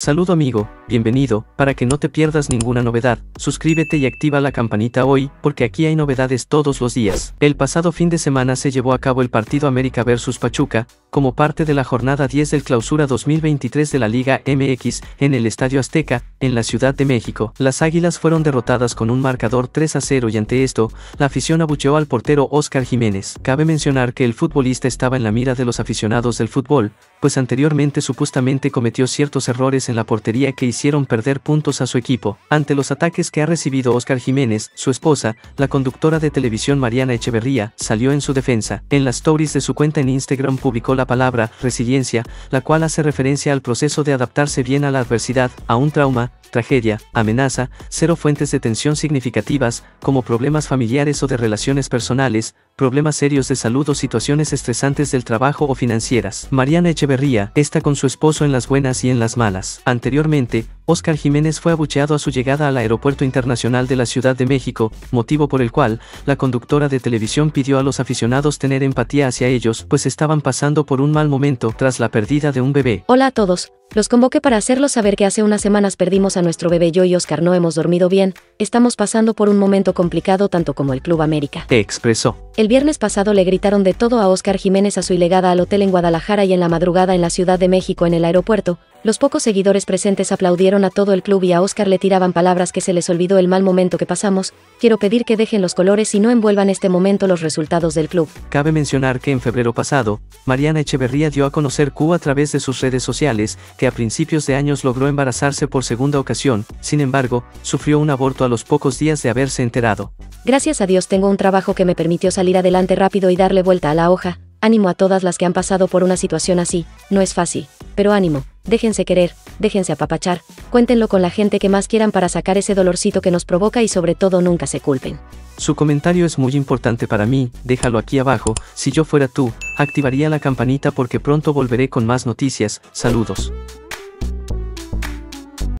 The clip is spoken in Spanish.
Saludo amigo, bienvenido, para que no te pierdas ninguna novedad, suscríbete y activa la campanita hoy, porque aquí hay novedades todos los días. El pasado fin de semana se llevó a cabo el partido América vs Pachuca, como parte de la jornada 10 del clausura 2023 de la Liga MX, en el Estadio Azteca, en la Ciudad de México. Las Águilas fueron derrotadas con un marcador 3 a 0 y ante esto, la afición abucheó al portero Oscar Jiménez. Cabe mencionar que el futbolista estaba en la mira de los aficionados del fútbol, pues anteriormente supuestamente cometió ciertos errores en la portería que hicieron perder puntos a su equipo. Ante los ataques que ha recibido Oscar Jiménez, su esposa, la conductora de televisión Mariana Echeverría, salió en su defensa. En las stories de su cuenta en Instagram publicó la palabra resiliencia, la cual hace referencia al proceso de adaptarse bien a la adversidad, a un trauma, tragedia, amenaza, cero fuentes de tensión significativas, como problemas familiares o de relaciones personales, problemas serios de salud o situaciones estresantes del trabajo o financieras. Mariana Echeverría está con su esposo en las buenas y en las malas. Anteriormente, Oscar Jiménez fue abucheado a su llegada al Aeropuerto Internacional de la Ciudad de México, motivo por el cual, la conductora de televisión pidió a los aficionados tener empatía hacia ellos, pues estaban pasando por un mal momento tras la pérdida de un bebé. Hola a todos, los convoqué para hacerlos saber que hace unas semanas perdimos a nuestro bebé yo y Oscar no hemos dormido bien, estamos pasando por un momento complicado tanto como el Club América. Expresó. El viernes pasado le gritaron de todo a Oscar Jiménez a su ilegada al hotel en Guadalajara y en la madrugada en la Ciudad de México en el aeropuerto, los pocos seguidores presentes aplaudieron a todo el club y a Oscar le tiraban palabras que se les olvidó el mal momento que pasamos, quiero pedir que dejen los colores y no envuelvan este momento los resultados del club. Cabe mencionar que en febrero pasado, Mariana Echeverría dio a conocer Q a través de sus redes sociales, que a principios de años logró embarazarse por segunda ocasión, sin embargo, sufrió un aborto a los pocos días de haberse enterado. Gracias a Dios tengo un trabajo que me permitió salir adelante rápido y darle vuelta a la hoja, ánimo a todas las que han pasado por una situación así, no es fácil, pero ánimo. Déjense querer, déjense apapachar, cuéntenlo con la gente que más quieran para sacar ese dolorcito que nos provoca y sobre todo nunca se culpen. Su comentario es muy importante para mí, déjalo aquí abajo, si yo fuera tú, activaría la campanita porque pronto volveré con más noticias, saludos.